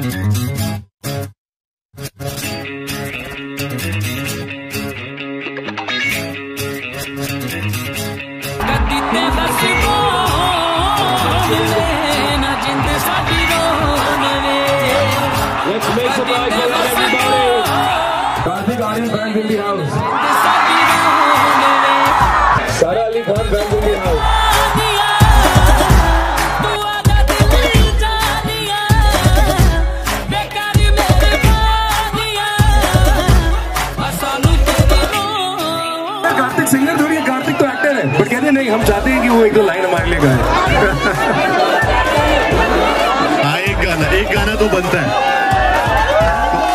Let's make some noise for everybody. Karthik Aryan Brand will be नहीं हम चाहते हैं कि वो एक दो लाइन हमारे लिए गाए हाँ एक गाना एक गाना तो बनता है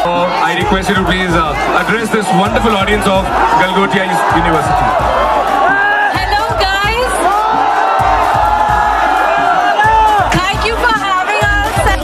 Oh, I request you to please uh, address this wonderful audience of Galgotia University. Hello guys. Thank you for having us.